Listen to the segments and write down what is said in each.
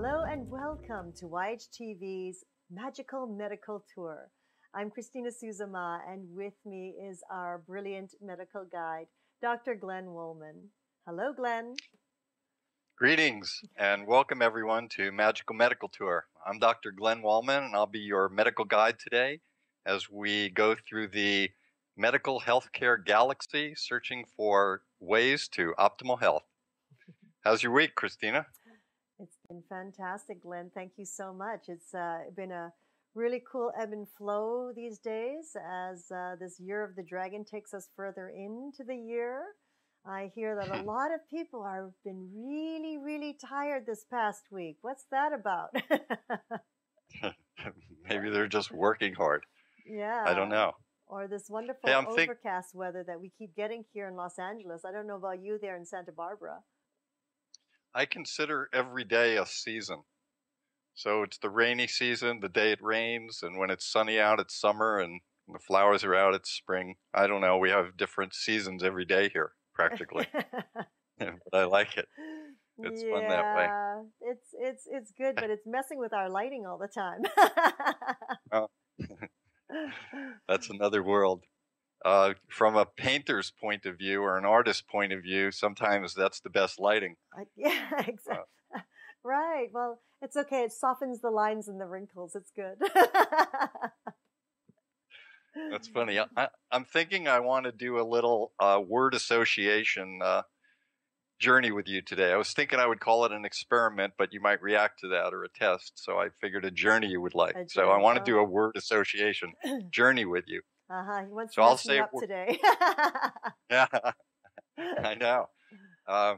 Hello and welcome to YHTV's Magical Medical Tour. I'm Christina Suzama, and with me is our brilliant medical guide, Dr. Glenn Woolman. Hello, Glenn. Greetings and welcome everyone to Magical Medical Tour. I'm Dr. Glenn Wallman and I'll be your medical guide today as we go through the medical healthcare galaxy searching for ways to optimal health. How's your week, Christina? Fantastic, Glenn. Thank you so much. It's uh, been a really cool ebb and flow these days as uh, this year of the dragon takes us further into the year. I hear that a lot of people have been really, really tired this past week. What's that about? Maybe they're just working hard. Yeah. I don't know. Or this wonderful Hey, I'm think- overcast weather that we keep getting here in Los Angeles. I don't know about you there in Santa Barbara. I consider every day a season. So it's the rainy season, the day it rains, and when it's sunny out, it's summer, and the flowers are out, it's spring. I don't know. We have different seasons every day here, practically. but I like it. It's yeah, fun that way. It's it's it's good, but it's messing with our lighting all the time. That's another world. Uh, from a painter's point of view or an artist's point of view, sometimes that's the best lighting. I- yeah, exactly. right. Well, it's okay. It softens the lines and the wrinkles. It's good. That's funny. I, I'm thinking I want to do a little uh, word association uh, journey with you today. I was thinking I would call it an experiment, but you might react to that or a test. So I figured a journey you would like. So I want to oh. do a word association journey with you. Uh-huh. He wants So to I'll say up today. Yeah, I know. Uh,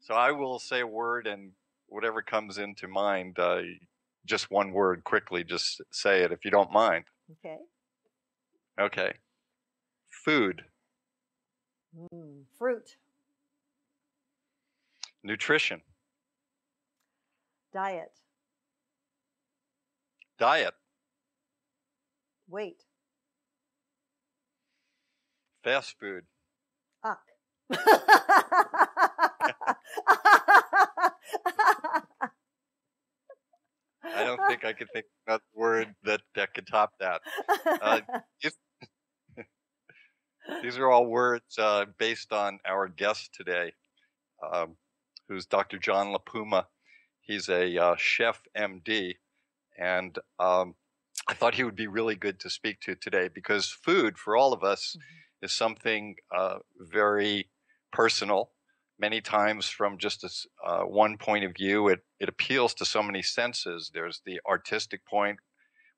so I will say a word, and whatever comes into mind, uh, just one word quickly, just say it if you don't mind. okay. Okay. Food, Mm, fruit, nutrition, diet, diet, weight, fast food, uck. I don't think I could think of another word that, that could top that. Uh, if, these are all words uh, based on our guest today, um, who's Dr. John La Puma. He's a uh, chef MD, and um, I thought he would be really good to speak to today because food for all of us is something uh, very personal. Many times, from just as uh, one point of view, it, it appeals to so many senses. There's the artistic point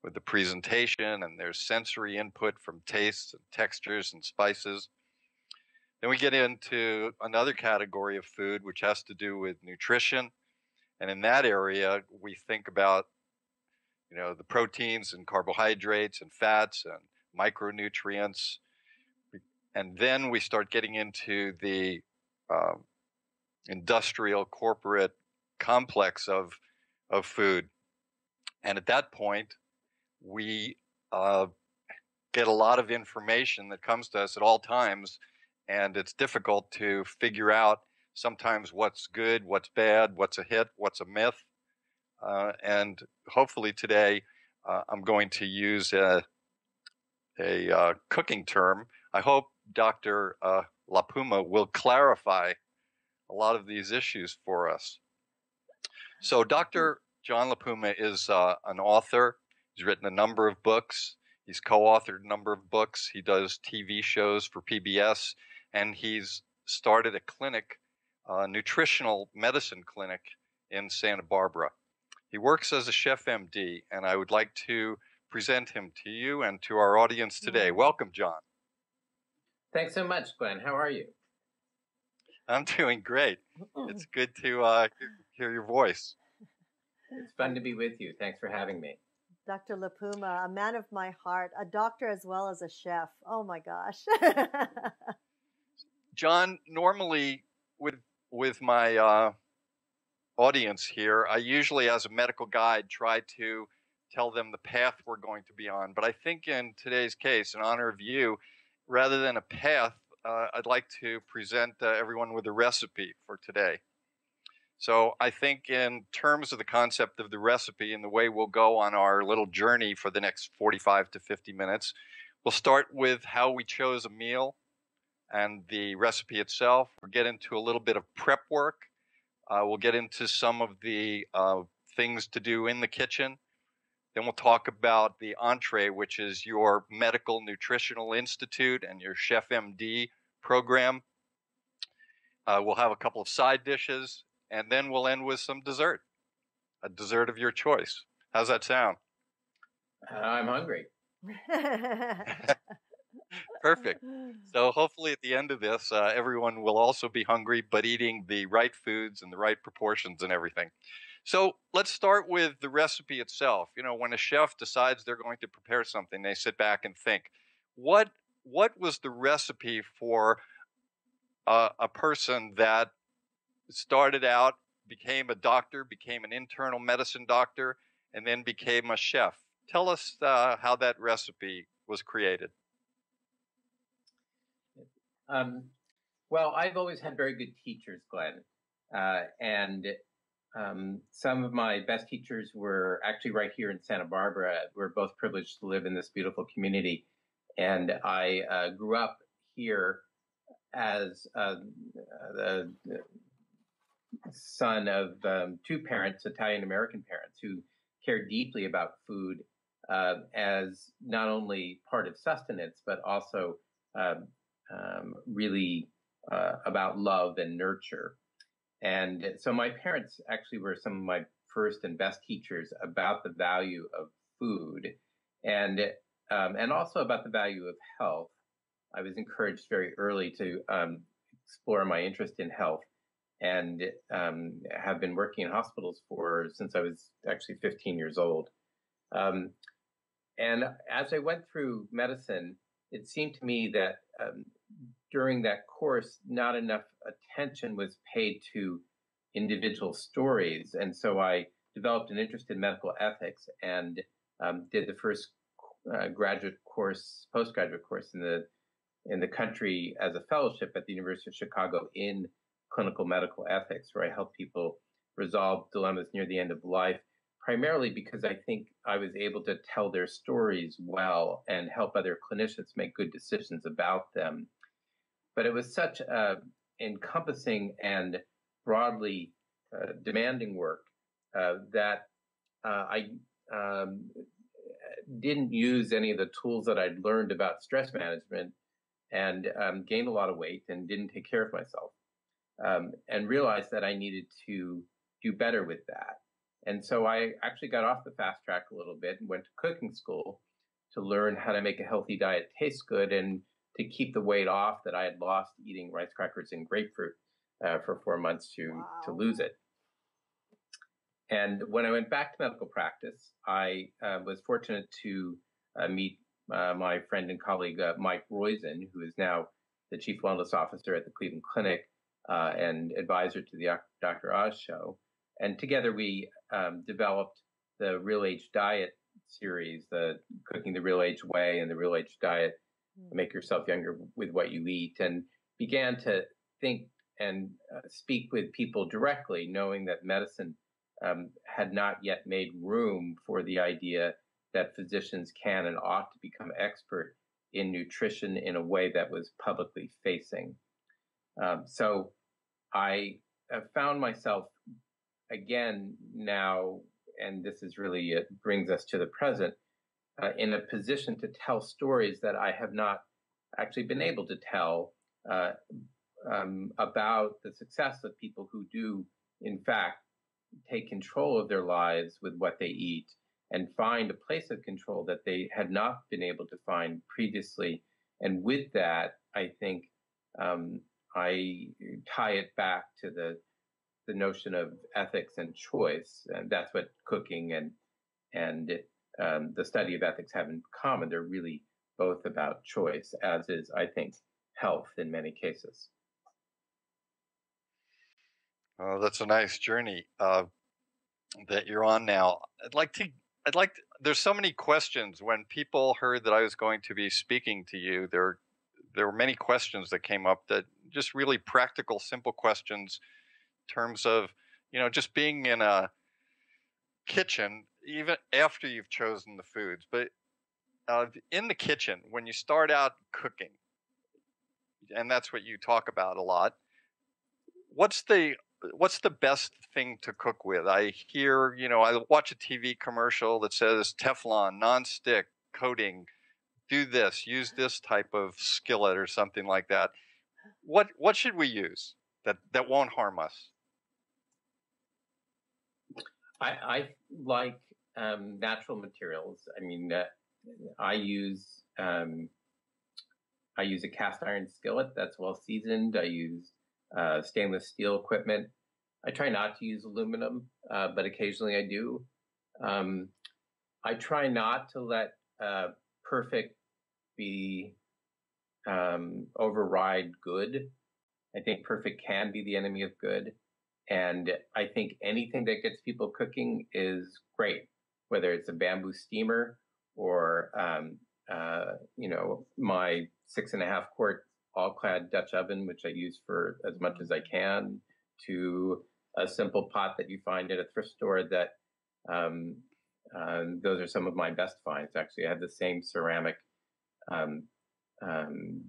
with the presentation, and there's sensory input from tastes and textures and spices. Then we get into another category of food, which has to do with nutrition. And in that area, we think about, you know, the proteins and carbohydrates and fats and micronutrients. And then we start getting into the um, industrial corporate complex of of food. And at that point, we uh, get a lot of information that comes to us at all times, and it's difficult to figure out sometimes what's good, what's bad, what's a hit, what's a myth. Uh, and hopefully today, uh, I'm going to use a, a uh, cooking term. I hope Dr. Uh, La Puma will clarify a lot of these issues for us. So, Dr. John La Puma is uh, an author. He's written a number of books. He's co-authored a number of books. He does TV shows for PBS, and he's started a clinic, a nutritional medicine clinic in Santa Barbara. He works as a chef MD, and I would like to present him to you and to our audience today. Mhm. Welcome, John. Thanks so much, Glenn. How are you? I'm doing great. It's good to uh, hear your voice. It's fun to be with you. Thanks for having me. Dr. La Puma, a man of my heart, a doctor as well as a chef. Oh my gosh. John, normally with with my uh, audience here, I usually, as a medical guide, try to tell them the path we're going to be on. But I think in today's case, in honor of you, rather than a path, uh, I'd like to present uh, everyone with a recipe for today. So I think in terms of the concept of the recipe and the way we'll go on our little journey for the next 45 to 50 minutes, we'll start with how we chose a meal and the recipe itself. We'll get into a little bit of prep work. Uh, we'll get into some of the uh, things to do in the kitchen. Then we'll talk about the entree, which is your Medical Nutritional Institute and your Chef MD program. Uh, we'll have a couple of side dishes, and then we'll end with some dessert, a dessert of your choice. How's that sound? I'm hungry. Perfect. So hopefully at the end of this, uh, everyone will also be hungry, but eating the right foods and the right proportions and everything. So let's start with the recipe itself. You know, when a chef decides they're going to prepare something, they sit back and think, what what was the recipe for a, a person that started out, became a doctor, became an internal medicine doctor, and then became a chef? Tell us uh, how that recipe was created. Um, well, I've always had very good teachers, Glenn, uh, and um, some of my best teachers were actually right here in Santa Barbara. We're both privileged to live in this beautiful community. And I uh, grew up here as uh, the son of um, two parents, Italian American parents, who cared deeply about food uh, as not only part of sustenance, but also um, um really uh, about love and nurture. And so my parents actually were some of my first and best teachers about the value of food and um, and also about the value of health. I was encouraged very early to um, explore my interest in health and um, have been working in hospitals for since I was actually 15 years old. Um, and as I went through medicine, it seemed to me that um, during that course, not enough attention was paid to individual stories. And so I developed an interest in medical ethics and um, did the first uh, graduate course, postgraduate course in the in the country as a fellowship at the University of Chicago in clinical medical ethics, where I help people resolve dilemmas near the end of life, primarily because I think I was able to tell their stories well and help other clinicians make good decisions about them but it was such a encompassing and broadly uh, demanding work uh, that uh, I um, didn't use any of the tools that I'd learned about stress management and um, gained a lot of weight and didn't take care of myself um, and realized that I needed to do better with that. And so I actually got off the fast track a little bit and went to cooking school to learn how to make a healthy diet taste good and to keep the weight off that I had lost eating rice crackers and grapefruit uh, for four months to wow. to lose it. And when I went back to medical practice, I uh, was fortunate to uh, meet uh, my friend and colleague uh, Mike Roizen, who is now the chief wellness officer at the Cleveland Clinic uh, and advisor to the Dr. Oz show. And together we um, developed the Real Age Diet series, the Cooking the Real Age Way and the Real Age Diet. Make yourself younger with what you eat, and began to think and uh, speak with people directly, knowing that medicine um, had not yet made room for the idea that physicians can and ought to become expert in nutrition in a way that was publicly facing. Um, so I have found myself again now, and this is really it brings us to the present, uh, in a position to tell stories that I have not actually been able to tell uh, um, about the success of people who do, in fact, take control of their lives with what they eat and find a place of control that they had not been able to find previously. And with that, I think um, I tie it back to the the notion of ethics and choice, and that's what cooking and and um, the study of ethics have in common. They're really both about choice, as is, I think, health in many cases. Oh, that's a nice journey uh, that you're on now. I'd like to. I'd like. To, there's so many questions. When people heard that I was going to be speaking to you, there there were many questions that came up that just really practical, simple questions in terms of you know, just being in a kitchen, even after you've chosen the foods, but uh, in the kitchen, when you start out cooking, and that's what you talk about a lot, what's the what's the best thing to cook with? I hear, you know, I watch a TV commercial that says Teflon, non-stick coating, do this, use this type of skillet or something like that. What what should we use that that won't harm us? I, I like um, natural materials. I mean, uh, I use um, I use a cast iron skillet that's well seasoned. I use uh, stainless steel equipment. I try not to use aluminum, uh, but occasionally I do. Um, I try not to let uh, perfect be um, override good. I think perfect can be the enemy of good. And I think anything that gets people cooking is great, whether it's a bamboo steamer or, um, uh, you know, my six and a half quart All-Clad Dutch oven, which I use for as much as I can, to a simple pot that you find at a thrift store that um, uh, those are some of my best finds. Actually, I have the same ceramic um, um,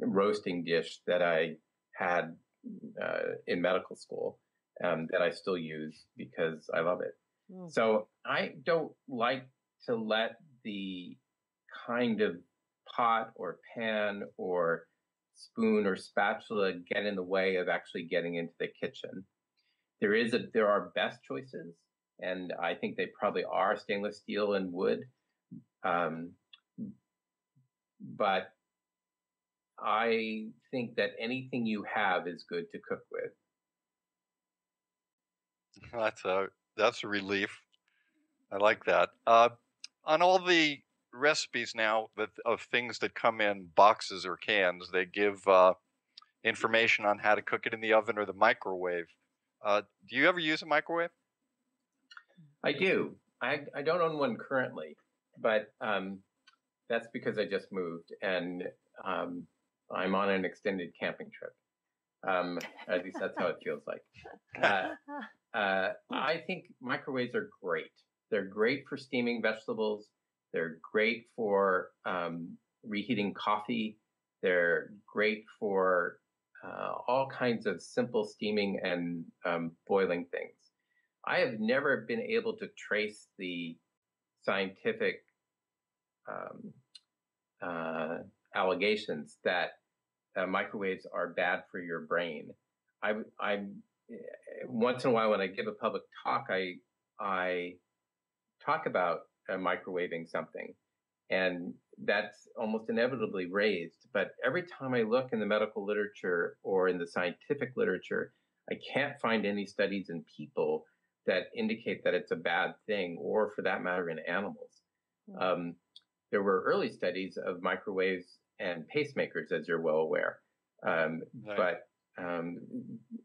roasting dish that I had uh, in medical school um, that I still use because I love it. Mm. So I don't like to let the kind of pot or pan or spoon or spatula get in the way of actually getting into the kitchen. There is a there are best choices, and I think they probably are stainless steel and wood. Um, but I think that anything you have is good to cook with. That's a that's a relief. I like that. Uh, on all the recipes now that, of things that come in boxes or cans, they give uh, information on how to cook it in the oven or the microwave. Uh, do you ever use a microwave? I do. I, I don't own one currently, but um, that's because I just moved and um, I'm on an extended camping trip. Um, at least that's how it feels like. Uh, uh, I think microwaves are great. They're great for steaming vegetables. They're great for um, reheating coffee. They're great for uh, all kinds of simple steaming and um, boiling things. I have never been able to trace the scientific um, uh, allegations that uh, microwaves are bad for your brain. I, eh, once in a while when I give a public talk, I I talk about uh, microwaving something, and that's almost inevitably raised. But every time I look in the medical literature or in the scientific literature, I can't find any studies in people that indicate that it's a bad thing, or for that matter, in animals. Mm-hmm. Um, there were early studies of microwaves and pacemakers, as you're well aware. Um, right. But um,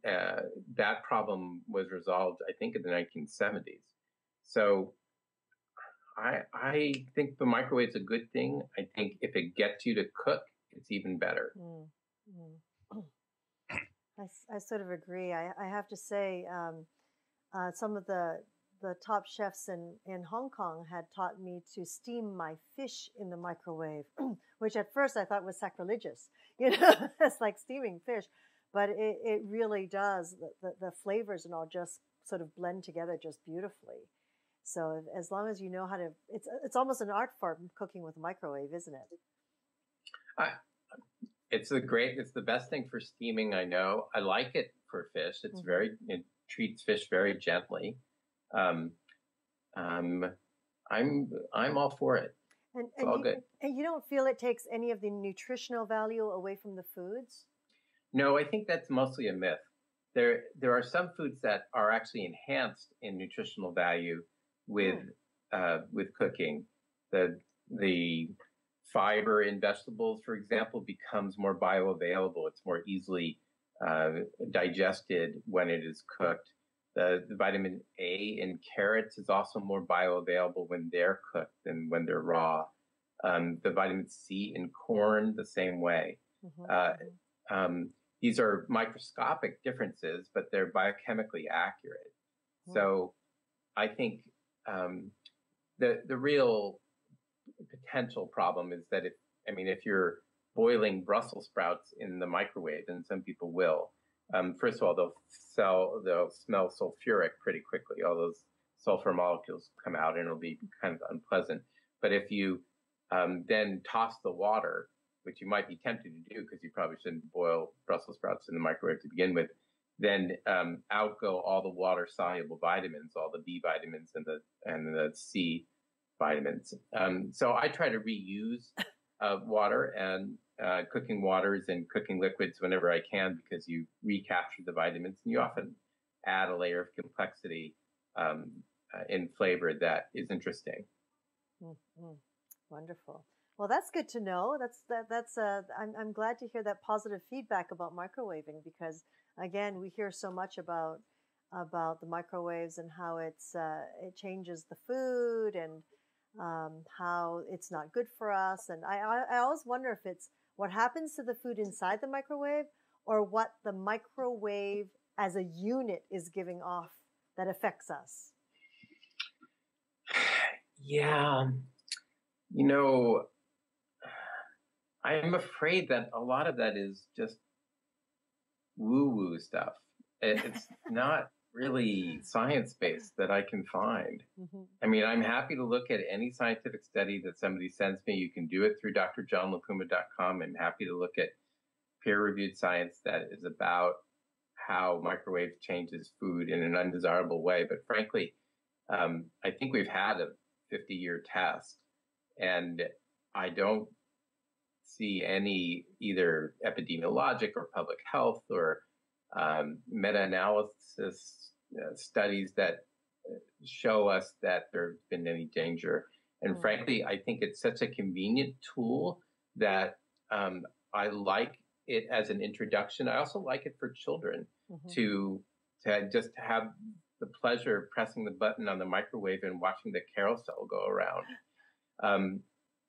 uh, that problem was resolved, I think, in the 1970s. So I, I think the microwave's a good thing. I think if it gets you to cook, it's even better. Mm, mm. I, I sort of agree. I, I have to say, um, uh, some of the the top chefs in, in Hong Kong had taught me to steam my fish in the microwave, which at first I thought was sacrilegious. You know, it's like steaming fish, but it, it really does. The, the, the flavors and all just sort of blend together just beautifully. So as long as you know how to, it's it's almost an art form cooking with a microwave, isn't it? I, it's a great. It's the best thing for steaming. I know. I like it for fish. It's mm-hmm. very. It treats fish very gently um, um, I'm I'm all for it. And, and all you, good. And you don't feel it takes any of the nutritional value away from the foods? No, I think that's mostly a myth. There there are some foods that are actually enhanced in nutritional value with mm. uh, with cooking. The the fiber in vegetables, for example, becomes more bioavailable. It's more easily uh, digested when it is cooked. The, the, vitamin A in carrots is also more bioavailable when they're cooked than when they're raw. Um, the vitamin C in corn, the same way. Mm-hmm. Uh, mm-hmm. um, these are microscopic differences, but they're biochemically accurate. Mm. So I think um, the the real potential problem is that if I mean if you're boiling Brussels sprouts in the microwave, and some people will, um, first of all they'll sell they'll smell sulfuric pretty quickly. All those sulfur molecules come out, and it'll be kind of unpleasant. But if you um, then toss the water, which you might be tempted to do because you probably shouldn't boil Brussels sprouts in the microwave to begin with, then um, all the water soluble vitamins, all the B vitamins and the and the C vitamins. Um, so I try to reuse uh, water and uh, cooking waters and cooking liquids whenever I can because you recapture the vitamins and you often add a layer of complexity um, uh, in flavor that is interesting. Mm-hmm. Wonderful. Well, that's good to know. That's that. That's uh, I'm I'm glad to hear that positive feedback about microwaving because again, we hear so much about about the microwaves and how it's uh, it changes the food and um, how it's not good for us. And I, I I always wonder if it's what happens to the food inside the microwave or what the microwave as a unit is giving off that affects us. Yeah, you know, I'm afraid that a lot of that is just woo woo stuff. It's not really science based that I can find. Mm-hmm. I mean, I'm happy to look at any scientific study that somebody sends me. You can do it through drjohnlapuma.com. I'm happy to look at peer reviewed science that is about how microwave changes food in an undesirable way. But frankly, um, I think we've had a 50 year test and I don't see any either epidemiologic or public health or um, meta-analysis uh, studies that uh, show us that there's been any danger. And mm-hmm. frankly, I think it's such a convenient tool that um, I like it as an introduction. I also like it for children mm-hmm. to to just have the pleasure of pressing the button on the microwave and watching the carousel go around. Um,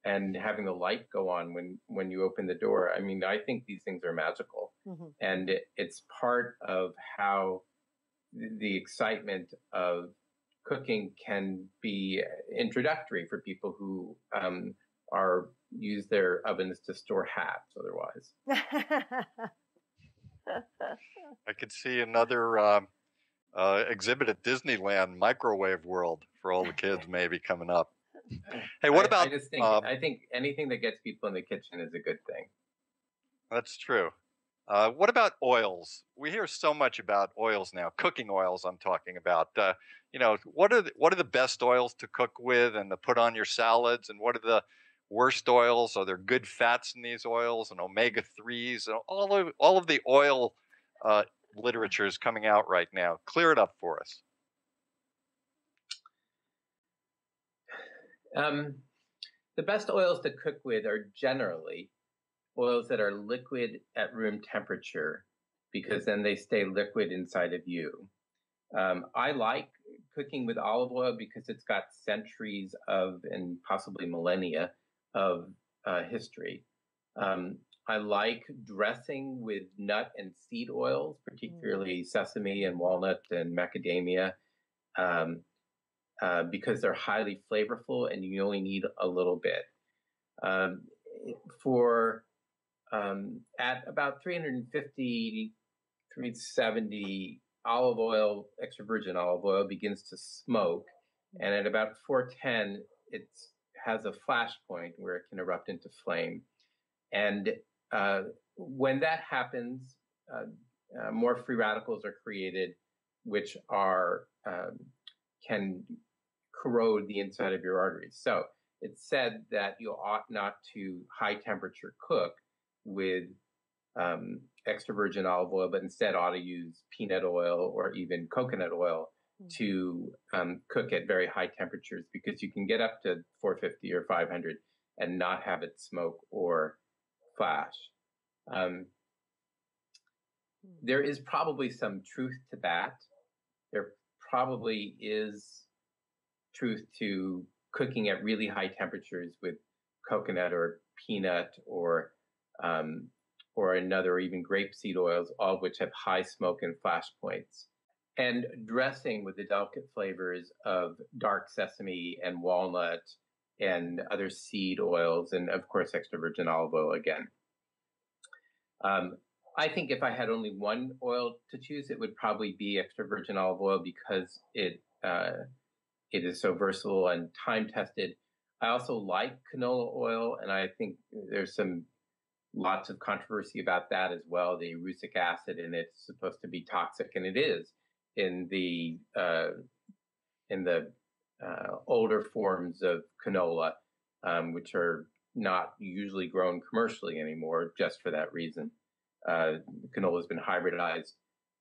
and having the light go on when when you open the door. I mean, I think these things are magical, mm-hmm. and it, it's part of how the excitement of cooking can be introductory for people who um, are use their ovens to store hats otherwise. I could see another um, uh, exhibit at Disneyland, Microwave World, for all the kids maybe coming up. Hey, what I, about? I just think um, I think anything that gets people in the kitchen is a good thing. That's true. Uh, what about oils? We hear so much about oils now. Cooking oils, I'm talking about. Uh, you know, what are the, what are the best oils to cook with and to put on your salads, and what are the worst oils? Are there good fats in these oils and omega threes? And all of all of the oil uh, literature is coming out right now. Clear it up for us. Um, the best oils to cook with are generally oils that are liquid at room temperature because then they stay liquid inside of you. Um, I like cooking with olive oil because it's got centuries of and possibly millennia of uh, history. Um, I like dressing with nut and seed oils, particularly mm. sesame and walnut and macadamia. Um, uh, because they're highly flavorful and you only need a little bit. Um, for um, at about 350, 370, olive oil, extra virgin olive oil begins to smoke, and at about 410, it has a flash point where it can erupt into flame. And uh, when that happens, uh, uh, more free radicals are created, which are um, can corrode the inside of your arteries. So it's said that you ought not to high temperature cook with um, extra virgin olive oil, but instead ought to use peanut oil or even coconut oil mm-hmm. to um, cook at very high temperatures because you can get up to 450 or 500 and not have it smoke or flash. Um, hmm. there is probably some truth to that. There probably is truth to cooking at really high temperatures with coconut or peanut or um, or another, or even grapeseed oils, all of which have high smoke and flash points. And dressing with the delicate flavors of dark sesame and walnut and other seed oils, and of course, extra virgin olive oil again. Um, I think if I had only one oil to choose, it would probably be extra virgin olive oil because it uh, it is so versatile and time tested. I also like canola oil, and I think there's some lots of controversy about that as well. The erucic acid in it's supposed to be toxic, and it is in the uh, in the uh, older forms of canola, um, which are not usually grown commercially anymore, just for that reason. Uh, canola has been hybridized.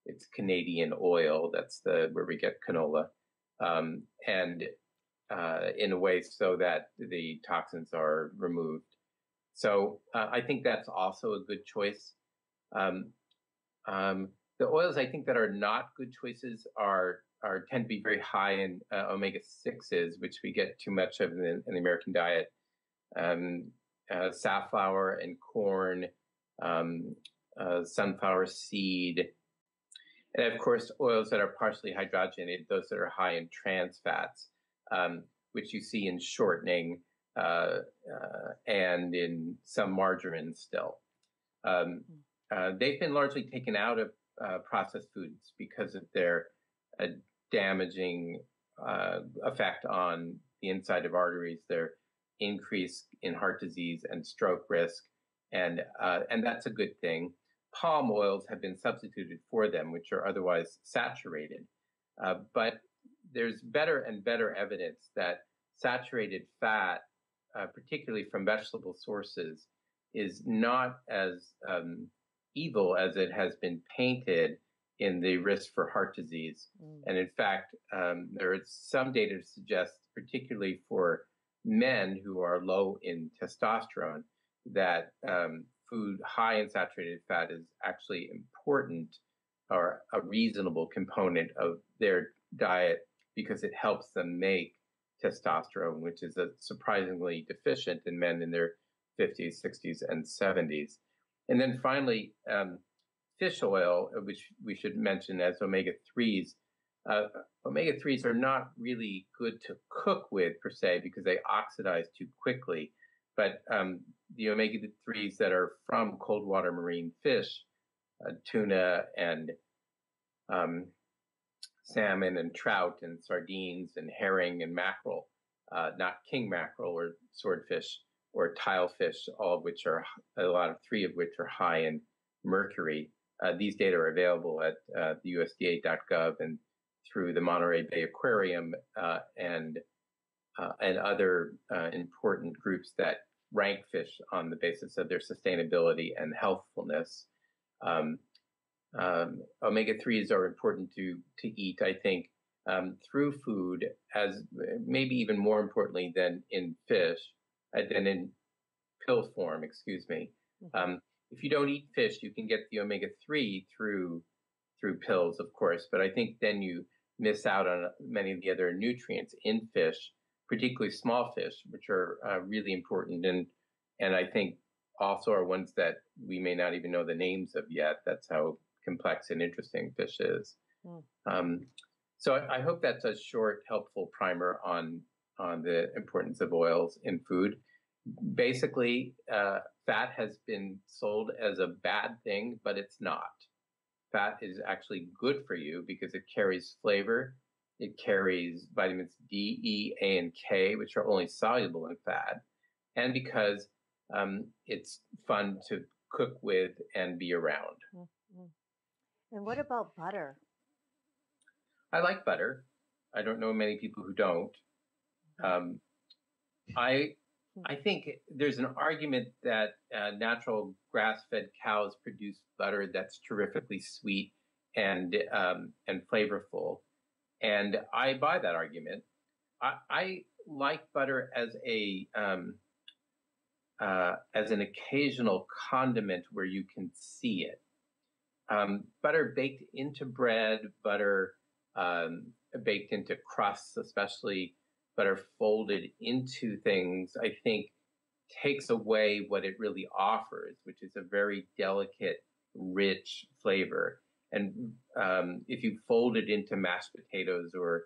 It's Canadian oil. That's the where we get canola, um, and uh, in a way so that the toxins are removed. So uh, I think that's also a good choice. Um, um, the oils I think that are not good choices are are tend to be very high in uh, omega sixes, which we get too much of in the, in the American diet. Um, uh, safflower and corn, um, uh, sunflower seed, and of course oils that are partially hydrogenated, those that are high in trans fats, um, which you see in shortening uh, uh, and in some margarine still. Um, uh, they've been largely taken out of uh, processed foods because of their uh, damaging uh, effect on the inside of arteries, their increase in heart disease and stroke risk, and and that's a good thing palm oils have been substituted for them, which are otherwise saturated. Uh, but there's better and better evidence that saturated fat, uh, particularly from vegetable sources, is not as um, evil as it has been painted in the risk for heart disease. Mm. And in fact, um, there is some data to suggest, particularly for men who are low in testosterone, that um, food high in saturated fat is actually important or a reasonable component of their diet because it helps them make testosterone, which is a surprisingly deficient in men in their 50s, 60s, and 70s. And then finally, um, fish oil, uh, which we should mention as omega 3s. Uh, omega 3s are not really good to cook with per se because they oxidize too quickly. But um, the omega 3s that are from cold water marine fish, uh, tuna and um, salmon and trout and sardines and herring and mackerel, uh, not king mackerel or swordfish or tilefish, all of which are a lot of three of which are high in mercury. Uh, these data are available at uh, the USDA.gov and through the Monterey Bay Aquarium uh, and uh, and other uh, important groups that rank fish on the basis of their sustainability and healthfulness. Um, um, omega threes are important to to eat, I think, um, through food, as maybe even more importantly than in fish, uh, than in pill form. Excuse me. Mm-hmm. Um, if you don't eat fish, you can get the omega three through through pills, of course, but I think then you miss out on many of the other nutrients in fish particularly small fish, which are uh, really important and and I think also are ones that we may not even know the names of yet. That's how complex and interesting fish is. Mm. Um, so I, I, hope that's a short, helpful primer on on the importance of oils in food. Basically, uh, fat has been sold as a bad thing, but it's not. Fat is actually good for you because it carries flavor it carries vitamins D, E, A, and K, which are only soluble in fat, and because um, it's fun to cook with and be around. Mm-hmm. And what about butter? I like butter. I don't know many people who don't. Mm-hmm. Um, I hmm. I think there's an argument that uh, natural grass-fed cows produce butter that's terrifically sweet and um, and flavorful. And I buy that argument. I, I like butter as a um, uh, as an occasional condiment where you can see it. Um, butter baked into bread, butter um, baked into crusts, especially butter folded into things, I think takes away what it really offers, which is a very delicate, rich flavor. And um, if you fold it into mashed potatoes or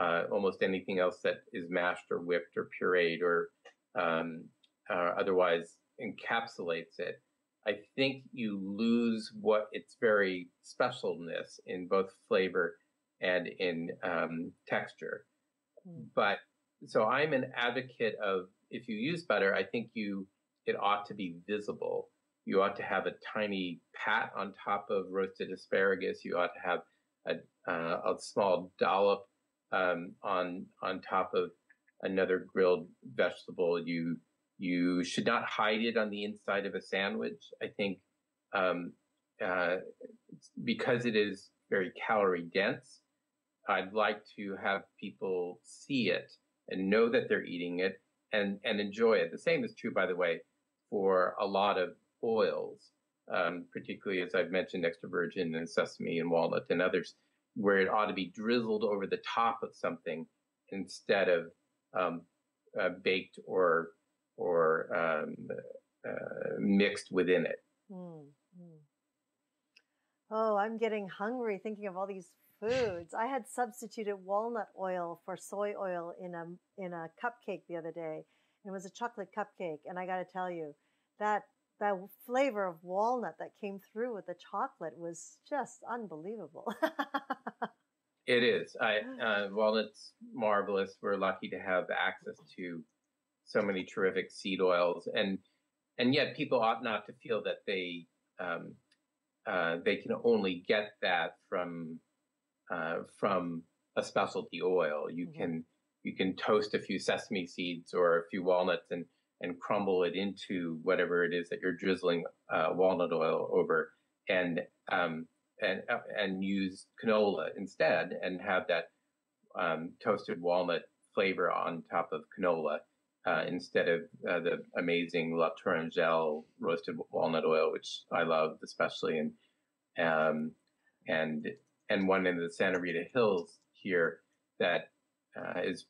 uh, almost anything else that is mashed or whipped or pureed or um, uh, otherwise encapsulates it, I think you lose what its very specialness in both flavor and in um, texture. Mm. But so I'm an advocate of if you use butter, I think you it ought to be visible. You ought to have a tiny pat on top of roasted asparagus. You ought to have a, uh, a small dollop um, on on top of another grilled vegetable. You you should not hide it on the inside of a sandwich. I think um, uh, because it is very calorie dense, I'd like to have people see it and know that they're eating it and, and enjoy it. The same is true, by the way, for a lot of oils, um, particularly as I've mentioned, extra virgin and sesame and walnut and others, where it ought to be drizzled over the top of something instead of um, uh, baked or or um, uh, mixed within it. Mm-hmm. Oh, I'm getting hungry thinking of all these foods. I had substituted walnut oil for soy oil in a in a cupcake the other day. It was a chocolate cupcake, and I got to tell you, that that flavor of walnut that came through with the chocolate was just unbelievable. it is. I uh, walnut's marvelous. We're lucky to have access to so many terrific seed oils, and and yet people ought not to feel that they um, uh, they can only get that from uh, from a specialty oil. You mm-hmm. can you can toast a few sesame seeds or a few walnuts and and crumble it into whatever it is that you're drizzling uh, walnut oil over, and um, and uh, and use canola instead, and have that um, toasted walnut flavor on top of canola uh, instead of uh, the amazing La Tourangelle roasted walnut oil, which I love especially, and um, and and one in the Santa Rita Hills here that uh, is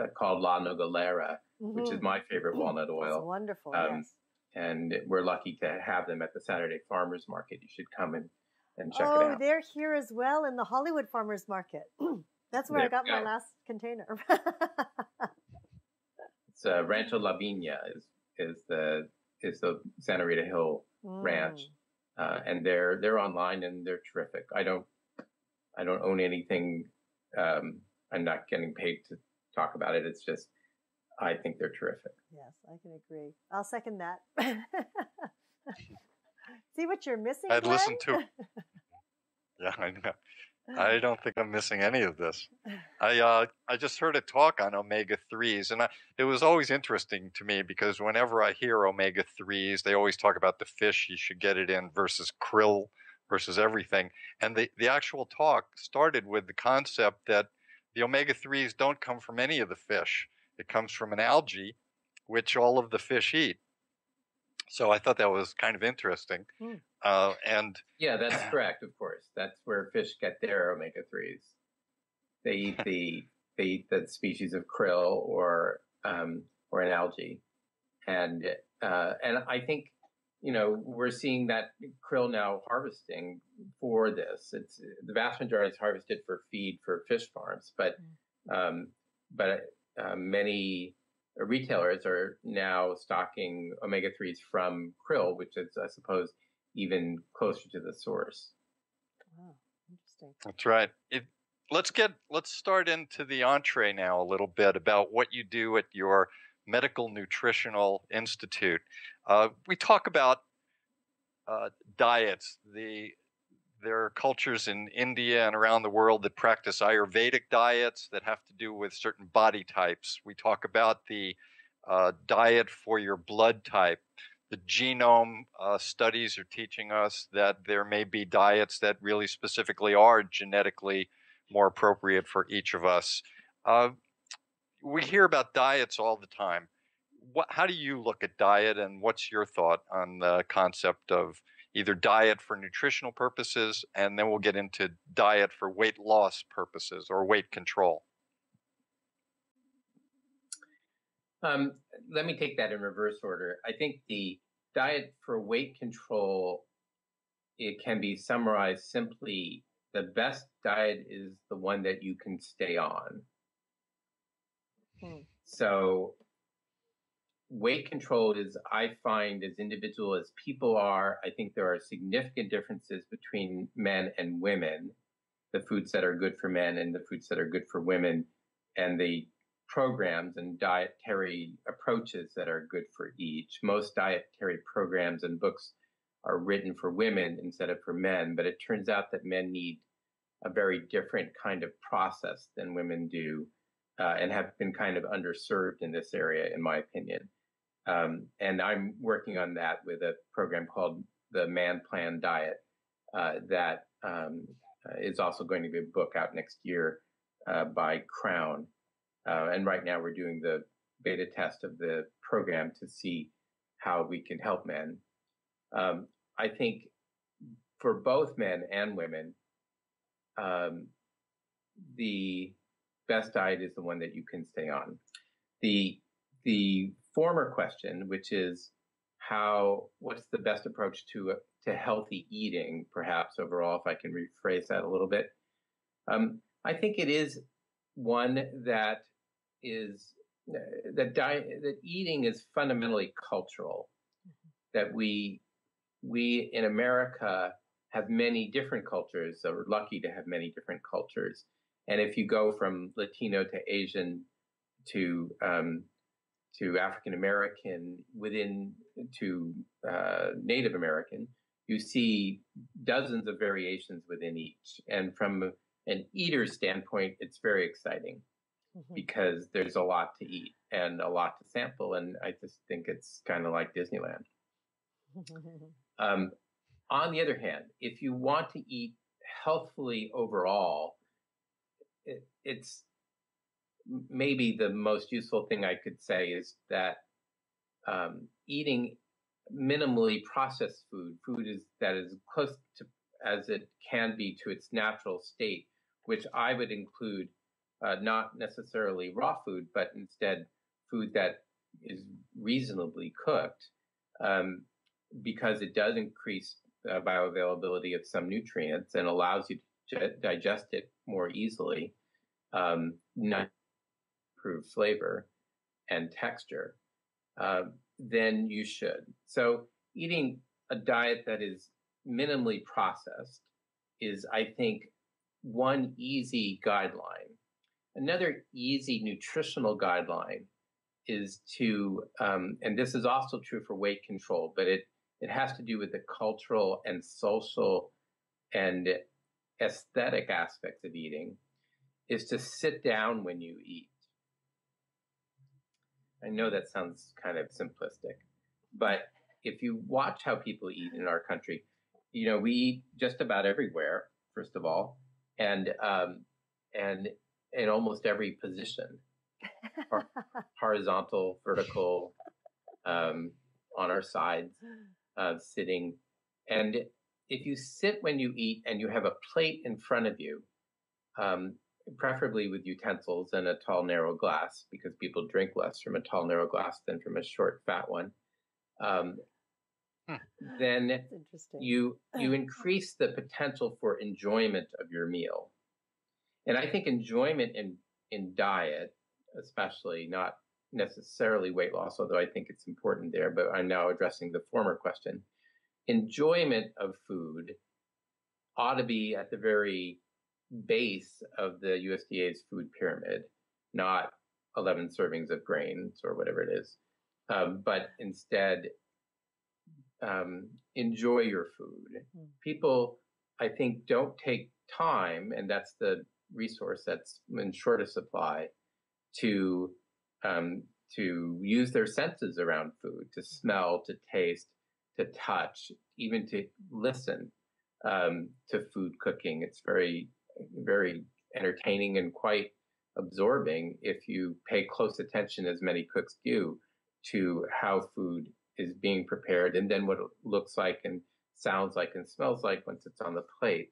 uh, called La Nogalera, mm-hmm. which is mm-hmm. my favorite mm-hmm. walnut oil. That's wonderful. Um, yes. And we're lucky to have them at the Saturday Farmers Market. You should come and, and check oh, it out. Oh, they're here as well in the Hollywood Farmers Market. That's where there I got my last container. it's uh, Rancho La Vina is is the is the Santa Rita Hill mm. ranch, uh, and they're they're online and they're terrific. I don't I don't own anything. Um, I'm not getting paid to talk about it. It's just, I think they're terrific. Yes, I can agree. I'll second that. See what you're missing. I'd listen to. yeah, I know. I don't think I'm missing any of this. I uh, I just heard a talk on omega threes, and I, it was always interesting to me because whenever I hear omega threes, they always talk about the fish you should get it in versus krill versus everything. And the, the actual talk started with the concept that the omega 3s don't come from any of the fish, it comes from an algae, which all of the fish eat. So I thought that was kind of interesting. Hmm. Uh, and yeah, that's correct. Of course, that's where fish get their omega threes. They eat the they eat the species of krill or um, or an algae, and uh, and I think you know, we're seeing that krill now harvesting for this. It's the vast majority is harvested for feed for fish farms, but mm. um, but uh, many retailers are now stocking omega threes from krill, which is, I suppose, even closer to the source. Wow, interesting. That's right. It, let's get let's start into the entree now a little bit about what you do at your Medical Nutritional Institute. Uh, we talk about uh, diets. The there are cultures in India and around the world that practice Ayurvedic diets that have to do with certain body types. We talk about the uh, diet for your blood type. The genome uh, studies are teaching us that there may be diets that really specifically are genetically more appropriate for each of us. Uh, we hear about diets all the time. What, how do you look at diet, and what's your thought on the concept of either diet for nutritional purposes, and then we'll get into diet for weight loss purposes or weight control? Um, let me take that in reverse order. I think the diet for weight control it can be summarized simply the best diet is the one that you can stay on. Hmm. So weight control is i find as individual as people are i think there are significant differences between men and women the foods that are good for men and the foods that are good for women and the programs and dietary approaches that are good for each. Most dietary programs and books are written for women instead of for men but it turns out that men need a very different kind of process than women do uh, and have been kind of underserved in this area in my opinion um, and I'm working on that with a program called the Man Plan Diet uh, that um, uh, is also going to be a book out next year uh, by Crown. Uh, and right now we're doing the beta test of the program to see how we can help men. Um, I think for both men and women, um, the best diet is the one that you can stay on. The the former question, which is how what's the best approach to to healthy eating, perhaps overall, if I can rephrase that a little bit. Um, I think it is one that is that diet that eating is fundamentally cultural. Mm-hmm. That we we in America have many different cultures, so we're lucky to have many different cultures. And if you go from Latino to Asian to um, to African American, within to uh, Native American, you see dozens of variations within each. And from an eater's standpoint, it's very exciting mm-hmm. because there's a lot to eat and a lot to sample. And I just think it's kind of like Disneyland. um, on the other hand, if you want to eat healthfully overall, it, it's maybe the most useful thing I could say is that um, eating minimally processed food, food is that is close to as it can be to its natural state, which I would include uh, not necessarily raw food, but instead food that is reasonably cooked, um, because it does increase uh, bioavailability of some nutrients and allows you to digest it more easily. Um, not improve flavor and texture, uh, then you should. So eating a diet that is minimally processed is, I think, one easy guideline. Another easy nutritional guideline is to, um, and this is also true for weight control, but it it has to do with the cultural and social and aesthetic aspects of eating, is to sit down when you eat. I know that sounds kind of simplistic, but if you watch how people eat in our country, you know, we eat just about everywhere, first of all, and um, and in almost every position, horizontal, vertical, um, on our sides, uh, sitting, and if you sit when you eat and you have a plate in front of you, um, preferably with utensils and a tall, narrow glass, because people drink less from a tall, narrow glass than from a short, fat one. Um, hmm. Then you you increase the potential for enjoyment of your meal, and I think enjoyment in in diet, especially not necessarily weight loss, although I think it's important there. But I'm now addressing the former question. Enjoyment of food ought to be at the very base of the USDA's food pyramid, not 11 servings of grains or whatever it is, um, but instead um, enjoy your food. Mm. People, I think, don't take time, and that's the resource that's in shortest supply, to um, to use their senses around food, to smell, to taste, to touch, even to listen um, to food cooking. It's very very entertaining and quite absorbing if you pay close attention, as many cooks do, to how food is being prepared and then what it looks like and sounds like and smells like once it's on the plate.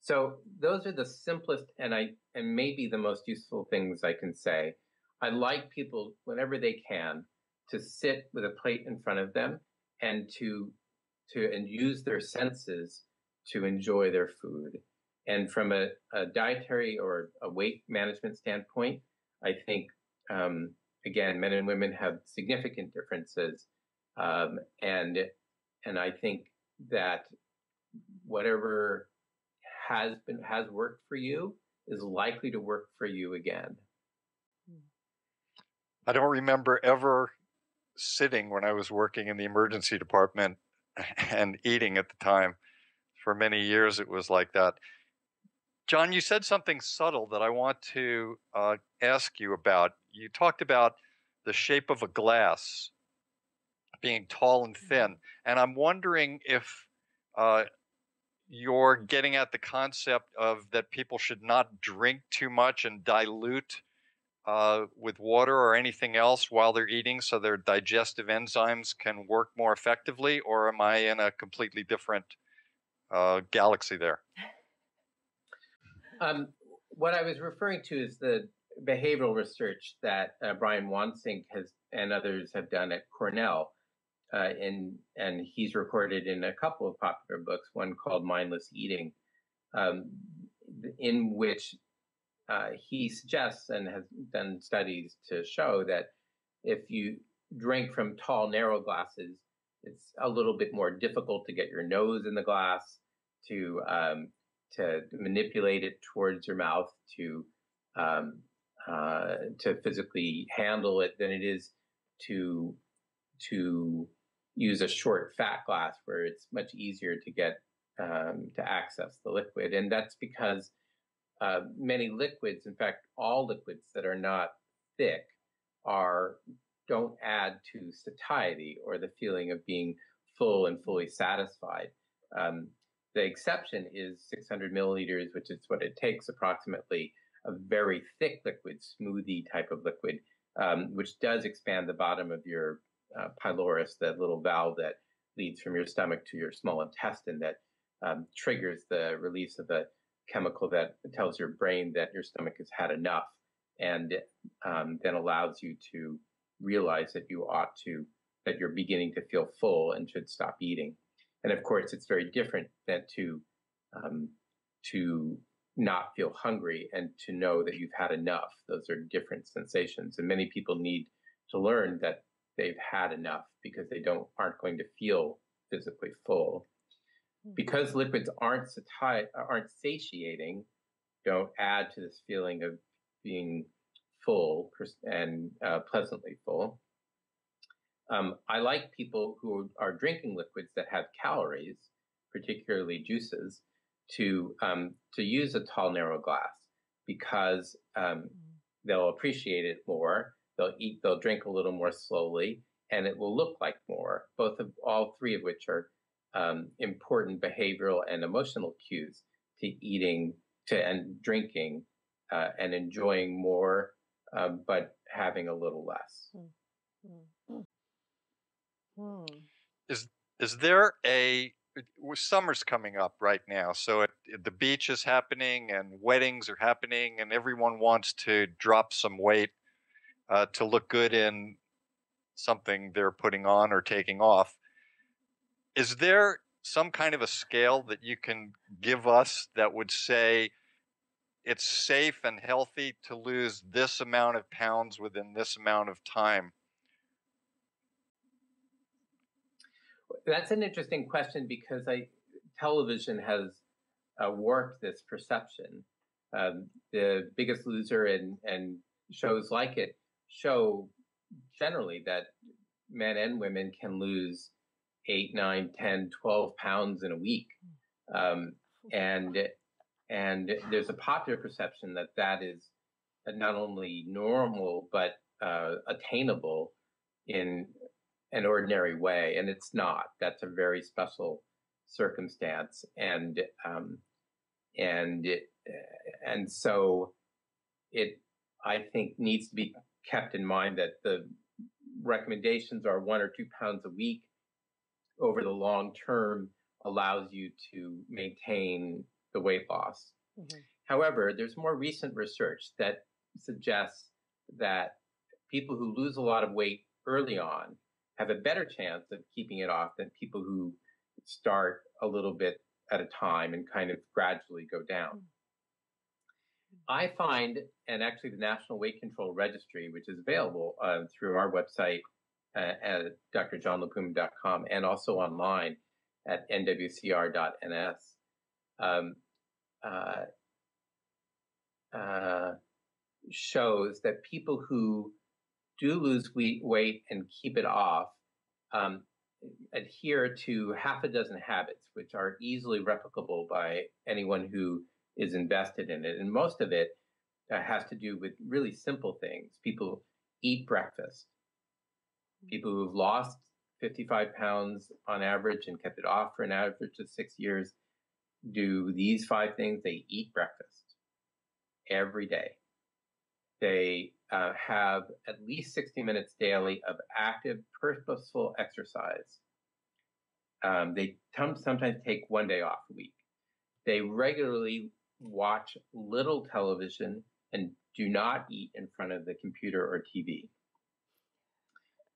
So those are the simplest and I and maybe the most useful things I can say. I like people whenever they can to sit with a plate in front of them and to to and use their senses to enjoy their food. And from a, a dietary or a weight management standpoint, I think um, again, men and women have significant differences, um, and and I think that whatever has been has worked for you is likely to work for you again. I don't remember ever sitting when I was working in the emergency department and eating at the time. For many years, it was like that. John, you said something subtle that I want to uh, ask you about. You talked about the shape of a glass being tall and mm-hmm. thin, and I'm wondering if uh, you're getting at the concept of that people should not drink too much and dilute uh, with water or anything else while they're eating so their digestive enzymes can work more effectively, or am I in a completely different uh, galaxy there? Um, what I was referring to is the behavioral research that uh, Brian Wansink has and others have done at Cornell. Uh, and, and he's recorded in a couple of popular books, one called Mindless Eating, um, in which uh, he suggests and has done studies to show that if you drink from tall, narrow glasses, it's a little bit more difficult to get your nose in the glass, to um, to manipulate it towards your mouth, to um, uh, to physically handle it than it is to to use a short fat glass where it's much easier to get um, to access the liquid, and that's because uh, many liquids, in fact, all liquids that are not thick, are don't add to satiety or the feeling of being full and fully satisfied. Um, the exception is 600 milliliters, which is what it takes approximately a very thick liquid, smoothie type of liquid, um, which does expand the bottom of your uh, pylorus, that little valve that leads from your stomach to your small intestine that um, triggers the release of the chemical that tells your brain that your stomach has had enough and um, then allows you to realize that you ought to, that you're beginning to feel full and should stop eating. And of course, it's very different than to, um, to not feel hungry and to know that you've had enough. Those are different sensations. And many people need to learn that they've had enough because they don't, aren't going to feel physically full because liquids aren't sati- aren't satiating, don't add to this feeling of being full and uh, pleasantly full. Um, I like people who are drinking liquids that have calories, particularly juices, to um, to use a tall, narrow glass because um, mm. they'll appreciate it more. They'll eat, they'll drink a little more slowly, and it will look like more. Both of all three of which are um, important behavioral and emotional cues to eating to and drinking uh, and enjoying more, um, but having a little less. Hmm. Hmm. Is is there a summer's coming up right now, so it, the beach is happening and weddings are happening, and everyone wants to drop some weight uh, to look good in something they're putting on or taking off is there some kind of a scale that you can give us that would say it's safe and healthy to lose this amount of pounds within this amount of time? That's an interesting question because I, television has uh, warped this perception. Um, the Biggest Loser and, and shows like it show generally that men and women can lose eight, nine, 10, 12 pounds in a week. Um, and, and there's a popular perception that that is not only normal, but uh, attainable in an ordinary way. And it's not. That's a very special circumstance. And, um, and, it, and so it, I think needs to be kept in mind that the recommendations are one or two pounds a week over the long term allows you to maintain the weight loss. Mm-hmm. However, there's more recent research that suggests that people who lose a lot of weight early on have a better chance of keeping it off than people who start a little bit at a time and kind of gradually go down. Hmm. I find, and actually the National Weight Control Registry, which is available uh, through our website uh, at drjohnlapuma.com and also online at nwcr.ns, um, uh, uh, shows that people who do lose weight and keep it off um, adhere to half a dozen habits, which are easily replicable by anyone who is invested in it. And most of it uh, has to do with really simple things. People eat breakfast. People who've lost 55 pounds on average and kept it off for an average of six years do these five things. They eat breakfast every day. They uh, have at least 60 minutes daily of active, purposeful exercise. Um, they t- sometimes take one day off a week. They regularly watch little television and do not eat in front of the computer or TV.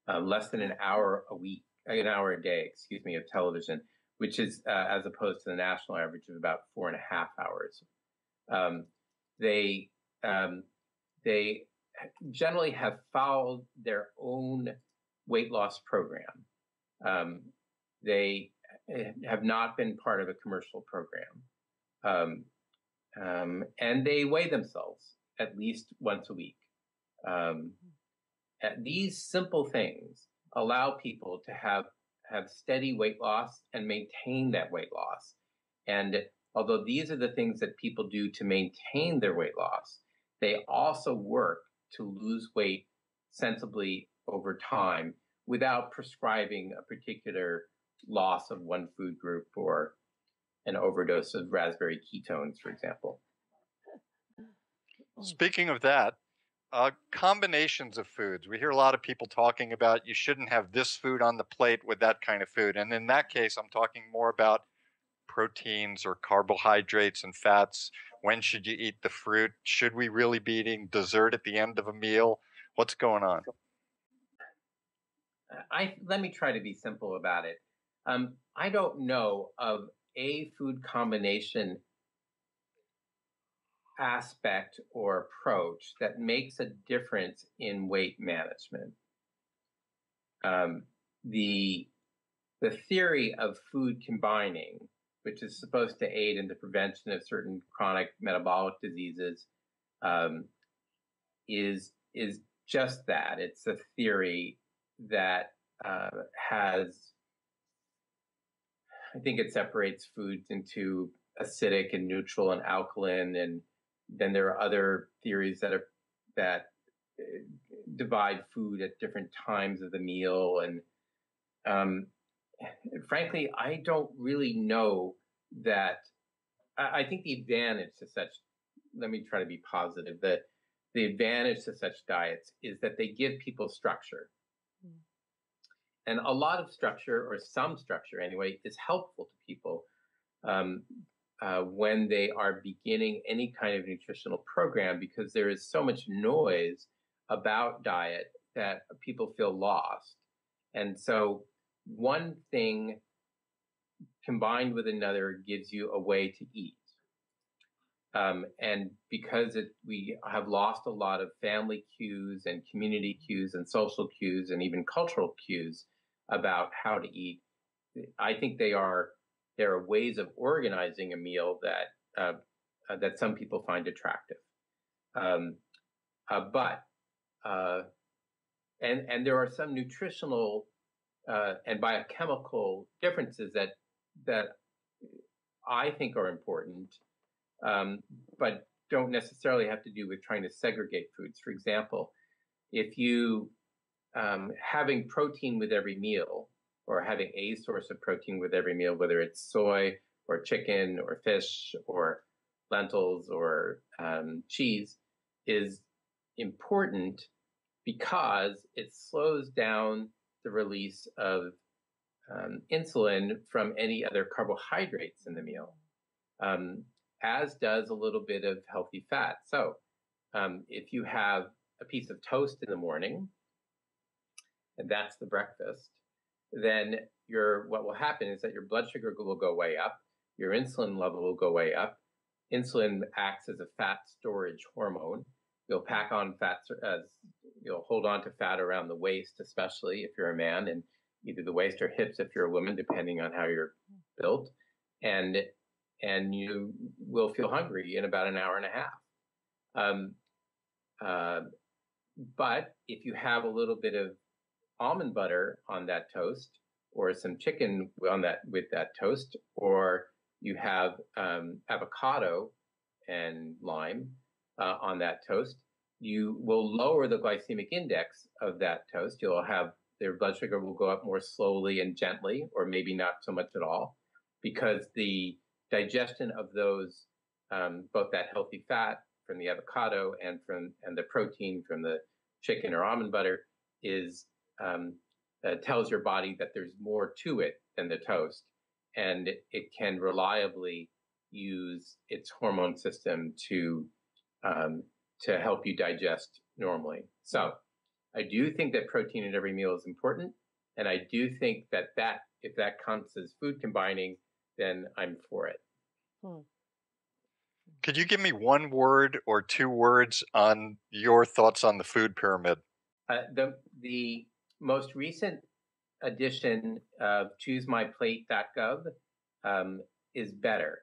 Uh, less than an hour a week, an hour a day, excuse me, of television, which is uh, as opposed to the national average of about four and a half hours. Um, they um, they generally have followed their own weight loss program. Um, they eh, have not been part of a commercial program. Um, um, and they weigh themselves at least once a week. Um, these simple things allow people to have have steady weight loss and maintain that weight loss. And although these are the things that people do to maintain their weight loss, they also work to lose weight sensibly over time without prescribing a particular loss of one food group or an overdose of raspberry ketones, for example. Speaking of that, uh, combinations of foods. We hear a lot of people talking about you shouldn't have this food on the plate with that kind of food. And in that case, I'm talking more about proteins or carbohydrates and fats. When should you eat the fruit? Should we really be eating dessert at the end of a meal? What's going on? I let me try to be simple about it. Um, I don't know of a food combination aspect or approach that makes a difference in weight management. Um, the the theory of food combining, which is supposed to aid in the prevention of certain chronic metabolic diseases, um, is is just that. It's a theory that uh, has I think it separates foods into acidic and neutral and alkaline, and then there are other theories that are that uh, divide food at different times of the meal, and um, frankly, I don't really know that. I, I think the advantage to such. Let me try to be positive. That the advantage to such diets is that they give people structure. And a lot of structure, or some structure anyway, is helpful to people um, uh, when they are beginning any kind of nutritional program because there is so much noise about diet that people feel lost. And so, one thing combined with another gives you a way to eat. Um, and because it, we have lost a lot of family cues and community cues and social cues and even cultural cues about how to eat. I think they are there are ways of organizing a meal that uh, uh, that some people find attractive, um, uh, but uh, and and there are some nutritional uh, and biochemical differences that that I think are important, um, but don't necessarily have to do with trying to segregate foods. For example, if you um, having protein with every meal or having a source of protein with every meal, whether it's soy or chicken or fish or lentils or um, cheese, is important because it slows down the release of um, insulin from any other carbohydrates in the meal, um, as does a little bit of healthy fat. So, um, if you have a piece of toast in the morning, and that's the breakfast, then your what will happen is that your blood sugar will go way up, your insulin level will go way up. Insulin acts as a fat storage hormone. You'll pack on fat as you'll hold on to fat around the waist, especially if you're a man, and either the waist or hips if you're a woman, depending on how you're built. And and you will feel hungry in about an hour and a half. Um, uh, but if you have a little bit of almond butter on that toast, or some chicken on that with that toast, or you have um, avocado and lime uh, on that toast, you will lower the glycemic index of that toast. You'll have their blood sugar will go up more slowly and gently, or maybe not so much at all, because the digestion of those, um, both that healthy fat from the avocado and from and the protein from the chicken or almond butter, is um, uh, tells your body that there's more to it than the toast, and it, it can reliably use its hormone system to um, to help you digest normally. So I do think that protein at every meal is important. And I do think that that, if that counts as food combining, then I'm for it. Hmm. Could you give me one word or two words on your thoughts on the food pyramid? Uh, the, the most recent edition of choosemyplate.gov um, is better.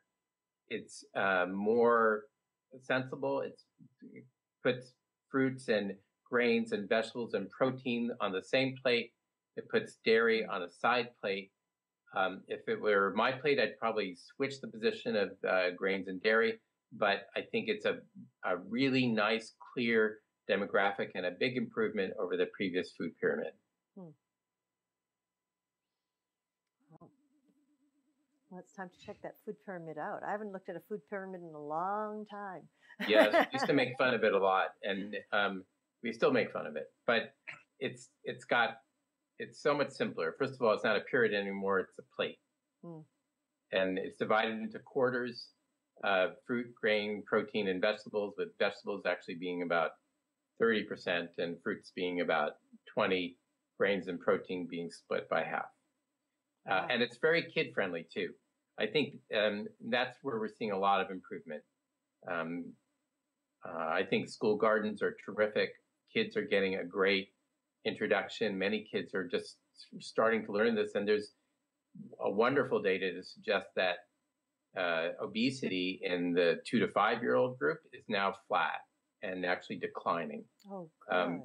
It's uh, more sensible. It's, it puts fruits and grains and vegetables and protein on the same plate. It puts dairy on a side plate. Um, if it were my plate, I'd probably switch the position of uh, grains and dairy, but I think it's a, a really nice, clear demographic and a big improvement over the previous food pyramid. Hmm. Well, it's time to check that food pyramid out. I haven't looked at a food pyramid in a long time. yes, we used to make fun of it a lot, and um, we still make fun of it. But it's it's got it's so much simpler. First of all, it's not a pyramid anymore; it's a plate, hmm. and it's divided into quarters: uh, fruit, grain, protein, and vegetables. With vegetables actually being about thirty percent, and fruits being about twenty, grains and protein being split by half. Uh, and it's very kid friendly too. I think um, that's where we're seeing a lot of improvement. Um, uh, I think school gardens are terrific. Kids are getting a great introduction. Many kids are just starting to learn this, and there's a wonderful data to suggest that uh, obesity in the two to five year old group is now flat and actually declining. Oh, um,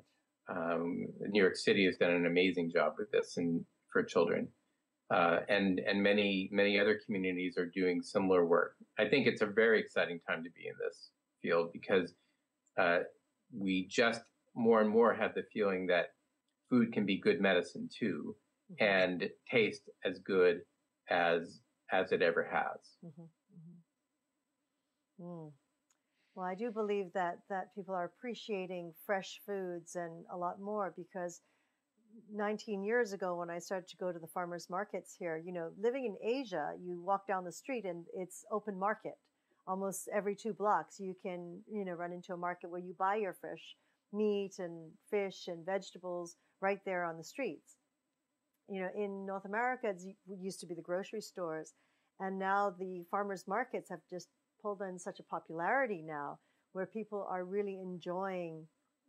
um, New York City has done an amazing job with this and for children. Uh, and and many many other communities are doing similar work. I think it's a very exciting time to be in this field because uh, we just more and more have the feeling that food can be good medicine too, mm-hmm. and taste as good as as it ever has. Mm-hmm. Mm-hmm. Mm. Well, I do believe that that people are appreciating fresh foods and a lot more because 19 years ago when I started to go to the farmers markets here, you know, living in Asia, you walk down the street and it's open market. Almost every two blocks, you can, you know, run into a market where you buy your fresh meat and fish and vegetables right there on the streets. You know, in North America, it used to be the grocery stores, and now the farmers markets have just pulled in such a popularity now where people are really enjoying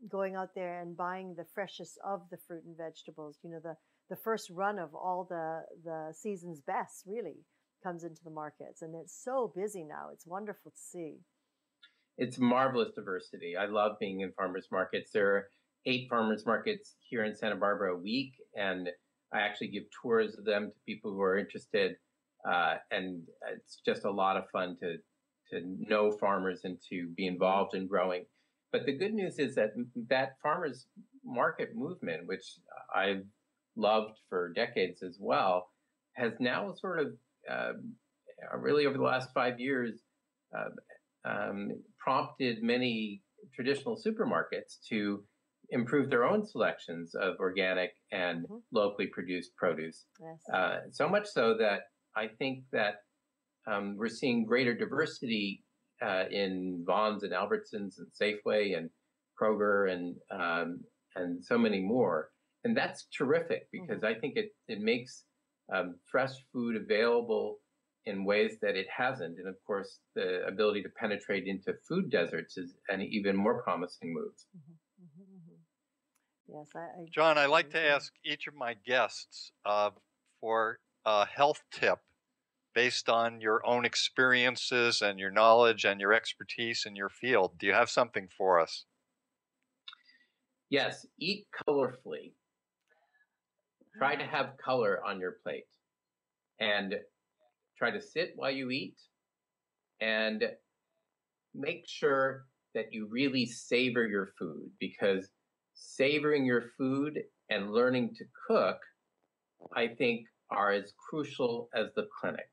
going out there and buying the freshest of the fruit and vegetables. You know, the, the first run of all the, the season's best really comes into the markets. And it's so busy now. It's wonderful to see. It's marvelous diversity. I love being in farmers markets. There are eight farmers markets here in Santa Barbara a week, and I actually give tours of them to people who are interested. Uh, and it's just a lot of fun to to know farmers and to be involved in growing. But the good news is that that farmers market movement, which I've loved for decades as well, has now sort of uh, really over the last five years uh, um, prompted many traditional supermarkets to improve their own selections of organic and mm-hmm. locally produced produce. Yes. Uh, so much so that I think that um, we're seeing greater diversity uh, in Vons and Albertsons and Safeway and Kroger and um, and so many more. And that's terrific because mm-hmm. I think it it makes um, fresh food available in ways that it hasn't. And of course, the ability to penetrate into food deserts is an even more promising move. Mm-hmm. Mm-hmm. mm-hmm. Yes, I, I, John, I like to ask each of my guests uh, for a health tip based on your own experiences and your knowledge and your expertise in your field. Do you have something for us? Yes, eat colorfully. Try to have color on your plate and try to sit while you eat and make sure that you really savor your food because savoring your food and learning to cook, I think, are as crucial as the clinic.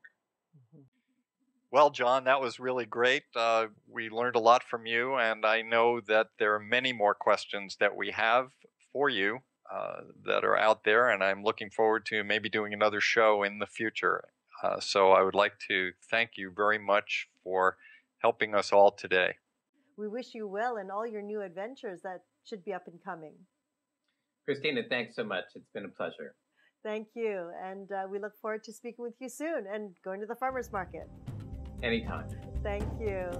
Well, John, that was really great. Uh, we learned a lot from you, and I know that there are many more questions that we have for you uh, that are out there, and I'm looking forward to maybe doing another show in the future. Uh, so I would like to thank you very much for helping us all today. We wish you well in all your new adventures that should be up and coming. Christina, thanks so much. It's been a pleasure. Thank you. And uh, we look forward to speaking with you soon and going to the farmer's market. Anytime. Thank you.